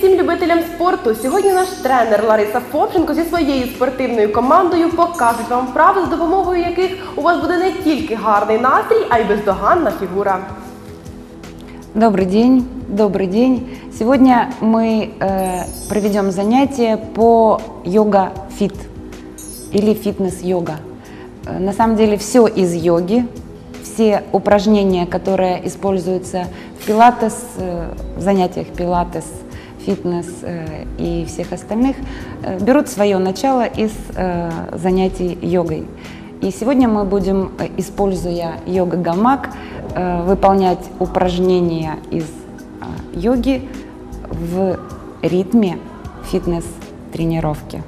всім любителям спорту. Сьогодні наш тренер Лариса Фопченко зі своєю спортивною командою покажуть вам вправи, за допомогою яких у вас буде не тільки гарний настрій, а й бездоганна фігура. Добрый день, добрый день. Сегодня мы э, проведем занятие по йога-фит или фитнес-йога. Э, На самом деле все из йоги, все упражнения, которые используются в пилатес, э, в занятиях пилатес, фитнес э, и всех остальных, э, берут свое начало из э, занятий йогой. И сегодня мы будем, используя йога-гамак, выполнять упражнения из йоги в ритме фитнес-тренировки.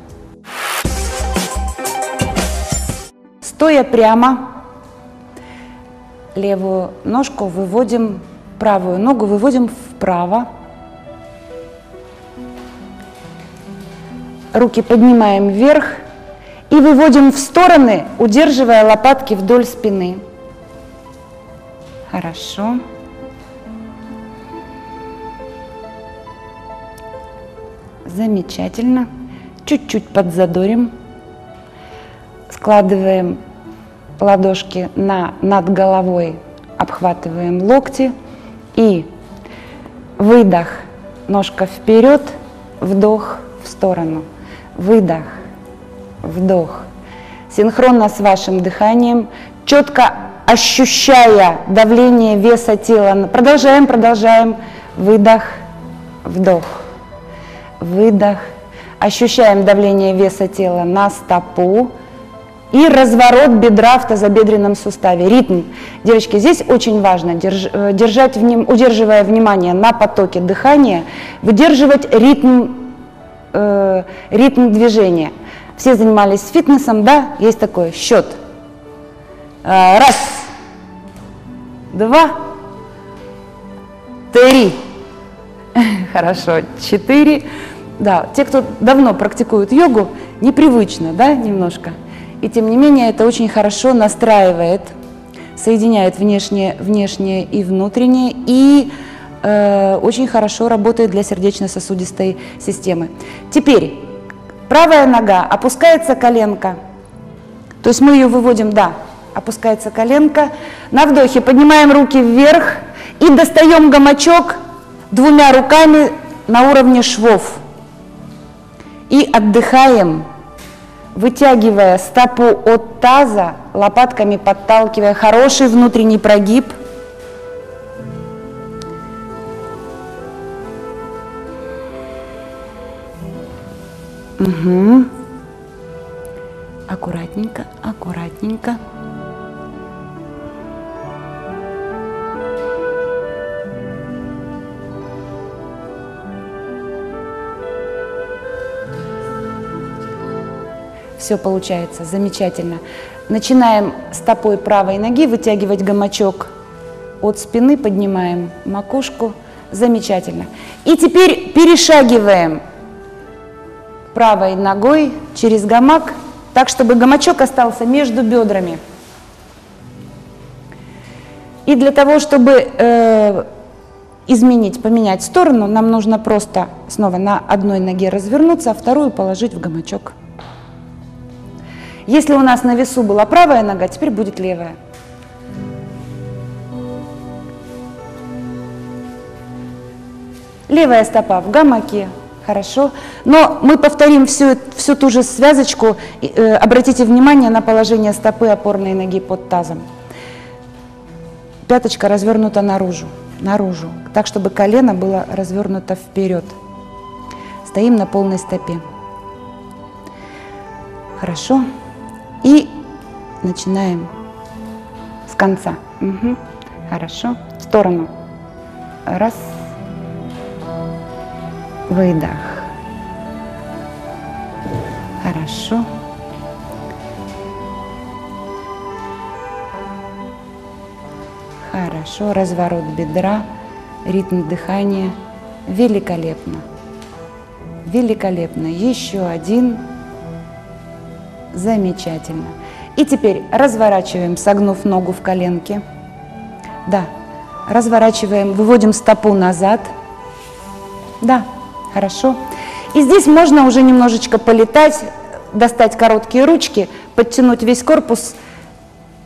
Стоя прямо, левую ножку выводим, правую ногу выводим вправо. Руки поднимаем вверх и выводим в стороны, удерживая лопатки вдоль спины. Хорошо. Замечательно. Чуть-чуть подзадорим. Складываем ладошки на, над головой, обхватываем локти и выдох, ножка вперед, вдох в сторону, выдох, вдох. Синхронно с вашим дыханием, четко ощущая давление веса тела. Продолжаем, продолжаем. Выдох, вдох, выдох. Ощущаем давление веса тела на стопу и разворот бедра в тазобедренном суставе. Ритм. Девочки, здесь очень важно держ- э, держать, удерживая внимание на потоке дыхания, выдерживать ритм, э, ритм движения. Все занимались фитнесом, да? Есть такой счет. Э, Раз, два, три. Хорошо, четыре. Да, те, кто давно практикуют йогу, непривычно, да, немножко. И тем не менее это очень хорошо настраивает, соединяет внешнее, внешнее и внутреннее, и э, очень хорошо работает для сердечно-сосудистой системы. Теперь правая нога, опускается коленка, то есть мы ее выводим, да, опускается коленка. На вдохе поднимаем руки вверх и достаем гамачок двумя руками на уровне швов. И отдыхаем, вытягивая стопу от таза, лопатками подталкивая хороший внутренний прогиб. Угу. Аккуратненько, аккуратненько. Все получается замечательно. Начинаем стопой правой ноги вытягивать гамачок от спины, поднимаем макушку. Замечательно. И теперь перешагиваем правой ногой через гамак, так, чтобы гамачок остался между бедрами. И для того, чтобы э, изменить, поменять сторону, нам нужно просто снова на одной ноге развернуться, а вторую положить в гамачок. Если у нас на весу была правая нога, теперь будет левая. Левая стопа в гамаке, хорошо. Но мы повторим всю, всю ту же связочку. Э, обратите внимание на положение стопы опорной ноги под тазом. Пяточка развернута наружу, наружу, так, чтобы колено было развернуто вперед. Стоим на полной стопе. Хорошо. И начинаем с конца. Мгм. Хорошо. В сторону. Раз. Выдох. Хорошо. Хорошо. Разворот бедра, ритм дыхания. Великолепно. Великолепно. Еще один. Замечательно. И теперь разворачиваем, согнув ногу в коленке. Да, разворачиваем, выводим стопу назад. Да, Хорошо. И здесь можно уже немножечко полетать, достать короткие ручки, подтянуть весь корпус,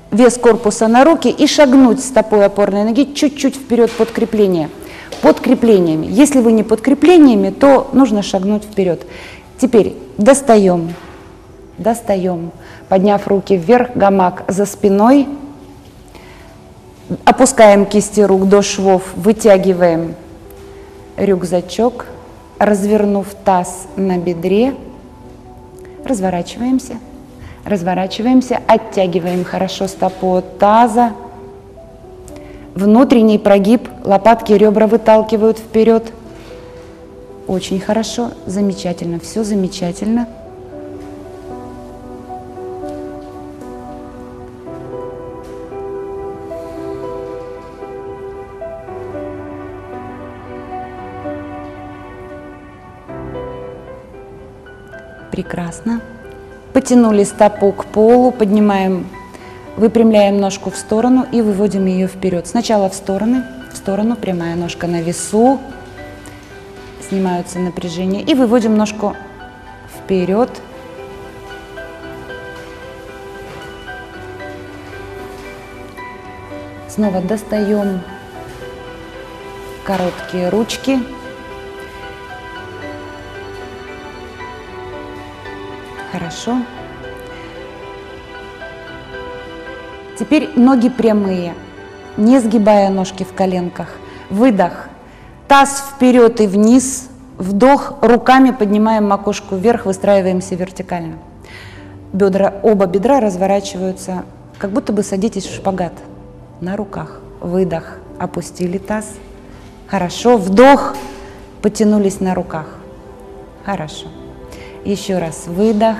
вес корпуса на руки и шагнуть стопой опорной ноги чуть-чуть вперед под крепление. Под креплениями. Если вы не под креплениями, то нужно шагнуть вперед. Теперь достаем, достаем, подняв руки вверх, гамак за спиной, опускаем кисти рук до швов, вытягиваем рюкзачок, развернув таз на бедре, разворачиваемся, разворачиваемся, оттягиваем хорошо стопу от таза, внутренний прогиб, лопатки, ребра выталкивают вперед. Очень хорошо, замечательно, все замечательно. Прекрасно. Потянули стопу к полу, поднимаем, выпрямляем ножку в сторону и выводим ее вперед. Сначала в стороны, в сторону, прямая ножка на весу, снимаются напряжение и выводим ножку вперед. Снова достаем короткие ручки. Хорошо. Теперь ноги прямые, не сгибая ножки в коленках. Выдох. Таз вперед и вниз. Вдох. Руками поднимаем макушку вверх, выстраиваемся вертикально. Бедра, оба бедра разворачиваются, как будто бы садитесь в шпагат на руках. Выдох. Опустили таз. Хорошо. Вдох. Потянулись на руках. Хорошо. Еще раз выдох.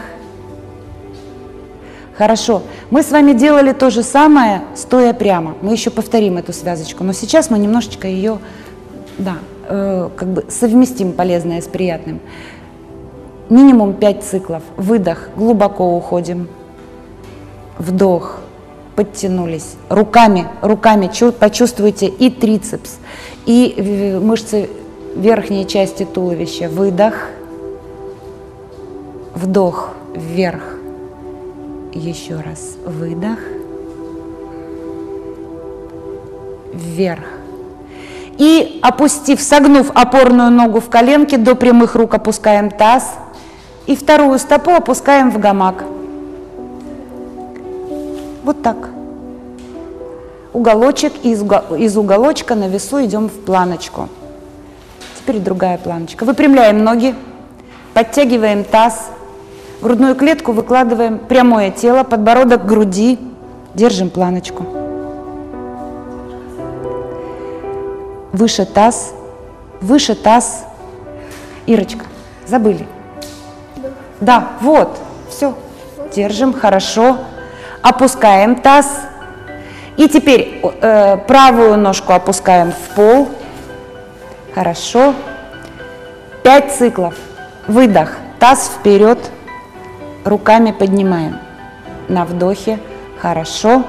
Хорошо. Мы с вами делали то же самое, стоя прямо. Мы еще повторим эту связочку, но сейчас мы немножечко ее, да, э, как бы совместим полезное с приятным. Минимум 5 циклов. Выдох, глубоко уходим. Вдох, подтянулись. Руками, руками почувствуйте и трицепс, и мышцы верхней части туловища. Выдох. Вдох вверх. Еще раз выдох. Вверх. И опустив, согнув опорную ногу в коленке, до прямых рук опускаем таз. И вторую стопу опускаем в гамак. Вот так. Уголочек, из, из уголочка на весу идем в планочку. Теперь другая планочка. Выпрямляем ноги, подтягиваем таз, грудную клетку выкладываем прямое тело, подбородок груди, держим планочку. Выше таз, выше таз. Ирочка, забыли? Да, вот, все. Держим, хорошо. Опускаем таз. И теперь э, правую ножку опускаем в пол. Хорошо. Пять циклов. Выдох. Таз вперед руками поднимаем. На вдохе. Хорошо.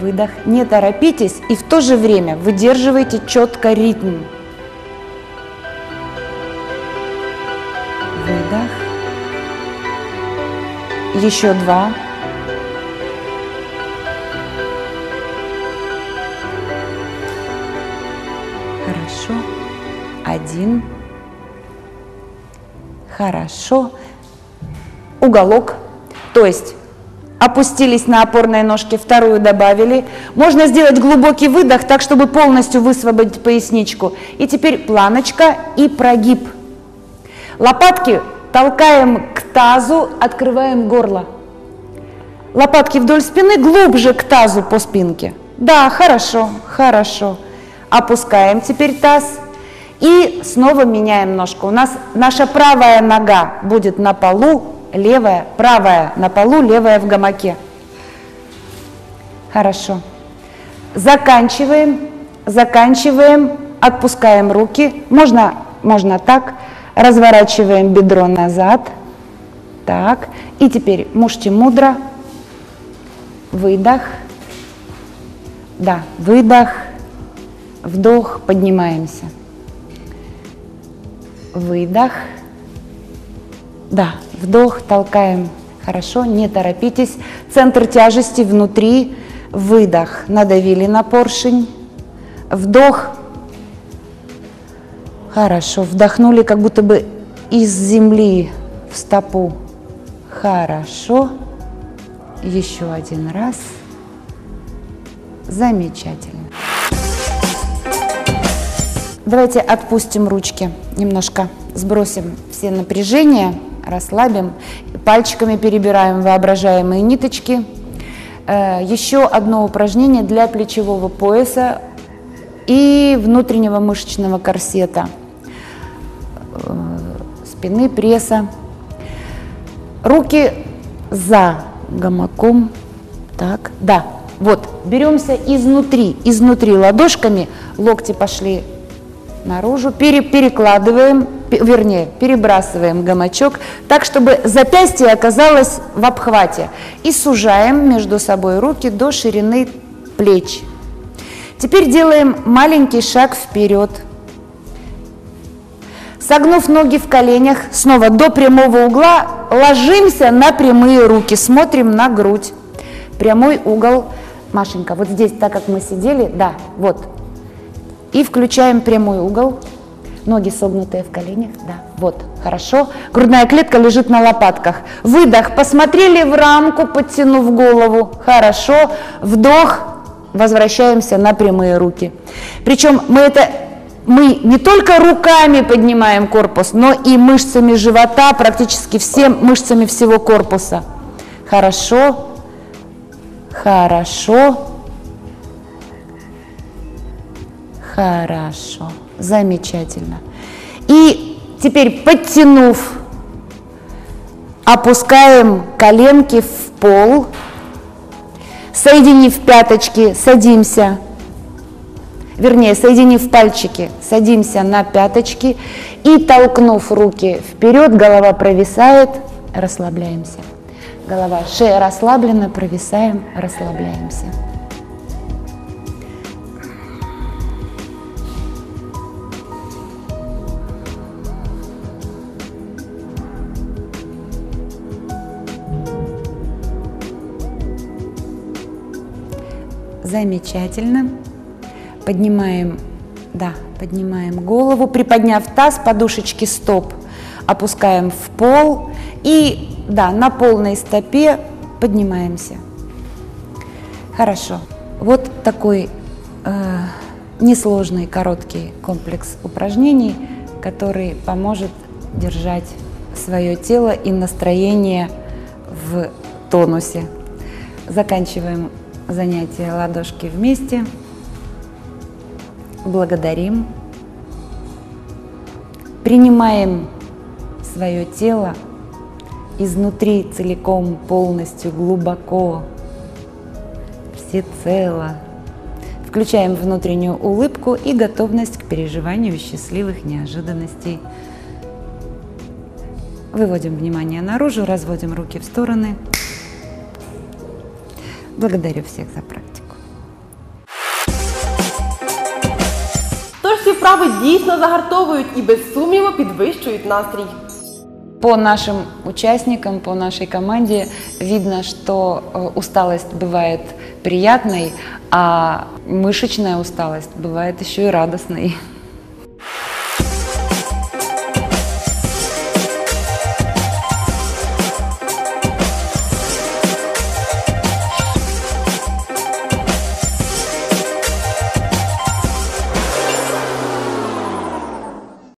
Выдох. Не торопитесь и в то же время выдерживайте четко ритм. Выдох. Еще два. Хорошо. Один. Хорошо. Уголок. То есть опустились на опорные ножки, вторую добавили. Можно сделать глубокий выдох, так, чтобы полностью высвободить поясничку. И теперь планочка и прогиб. Лопатки толкаем к тазу, открываем горло. Лопатки вдоль спины, глубже к тазу по спинке. Да, хорошо, хорошо. Опускаем теперь таз. И снова меняем ножку. У нас наша правая нога будет на полу, левая, правая на полу, левая в гамаке. Хорошо. Заканчиваем, заканчиваем, отпускаем руки. Можно, можно так. Разворачиваем бедро назад. Так. И теперь мушти мудро. Выдох. Да, выдох. Вдох, поднимаемся. Выдох. Да, вдох, толкаем. Хорошо, не торопитесь. Центр тяжести внутри. Выдох. Надавили на поршень. Вдох. Хорошо. Вдохнули, как будто бы из земли в стопу. Хорошо. Еще один раз. Замечательно. Давайте отпустим ручки немножко, сбросим все напряжения, расслабим, пальчиками перебираем воображаемые ниточки. Э, Еще одно упражнение для плечевого пояса и внутреннего мышечного корсета, э, спины, пресса. Руки за гамаком. Так, да, вот, беремся изнутри, изнутри ладошками, локти пошли наружу, пере- перекладываем, пе- вернее, перебрасываем гамачок так, чтобы запястье оказалось в обхвате. И сужаем между собой руки до ширины плеч. Теперь делаем маленький шаг вперед. Согнув ноги в коленях, снова до прямого угла, ложимся на прямые руки, смотрим на грудь. Прямой угол. Машенька, вот здесь, так как мы сидели, да, вот, и включаем прямой угол. Ноги согнутые в коленях. Да, вот, хорошо. Грудная клетка лежит на лопатках. Выдох. Посмотрели в рамку, подтянув голову. Хорошо. Вдох. Возвращаемся на прямые руки. Причем мы это мы не только руками поднимаем корпус, но и мышцами живота, практически всем мышцами всего корпуса. Хорошо. Хорошо. Хорошо, замечательно. И теперь, подтянув, опускаем коленки в пол, соединив пяточки, садимся, вернее, соединив пальчики, садимся на пяточки и, толкнув руки вперед, голова провисает, расслабляемся. Голова, шея расслаблена, провисаем, расслабляемся. Замечательно. Поднимаем, да, поднимаем голову, приподняв таз, подушечки стоп, опускаем в пол и, да, на полной стопе поднимаемся. Хорошо. Вот такой э, несложный короткий комплекс упражнений, который поможет держать свое тело и настроение в тонусе. Заканчиваем занятие ладошки вместе. Благодарим. Принимаем свое тело изнутри целиком, полностью, глубоко, всецело. Включаем внутреннюю улыбку и готовность к переживанию счастливых неожиданностей. Выводим внимание наружу, разводим руки в стороны. Благодарю всех за практику. Тож ці вправи дійсно загартовують і без сумніву підвищують настрій. По нашим участникам, по нашей команде видно, что э, усталость бывает приятной, а мышечная усталость бывает еще и радостной.